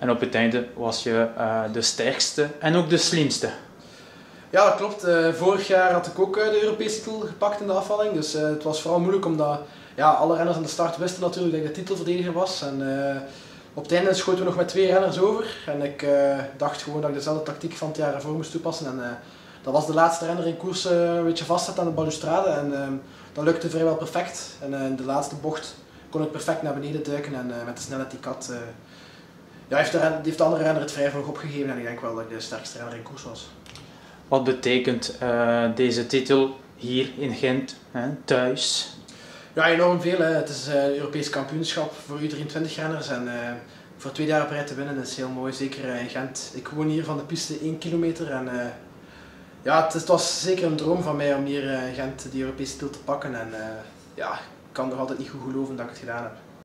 En op het einde was je uh, de sterkste en ook de slimste. Ja, dat klopt. Uh, vorig jaar had ik ook uh, de Europese titel gepakt in de afvalling. Dus het was vooral moeilijk omdat ja, alle renners aan de start wisten natuurlijk dat ik de titelverdediger was. En op het einde schoten we nog met twee renners over. En ik dacht gewoon dat ik dezelfde tactiek van het jaar ervoor moest toepassen. En dat was de laatste renner in koers een beetje vastzetten aan de balustrade. En ehm, dat lukte vrijwel perfect. En in de laatste bocht kon ik perfect naar beneden duiken. En met de snelheid die ik had ja, heeft, de, heeft de andere renner het vrij voor opgegeven en ik denk wel dat ik de sterkste renner in koers was. Wat betekent uh, deze titel hier in Gent, hè, thuis? Ja, enorm veel. Hè. Het is een uh, Europees kampioenschap voor U23-renners en uh, voor twee jaar op rij te winnen is heel mooi, zeker in Gent. Ik woon hier van de piste 1 kilometer en ja, het, het, was zeker een droom van mij om hier in Gent die Europese titel te pakken en ja, ik kan nog altijd niet goed geloven dat ik het gedaan heb.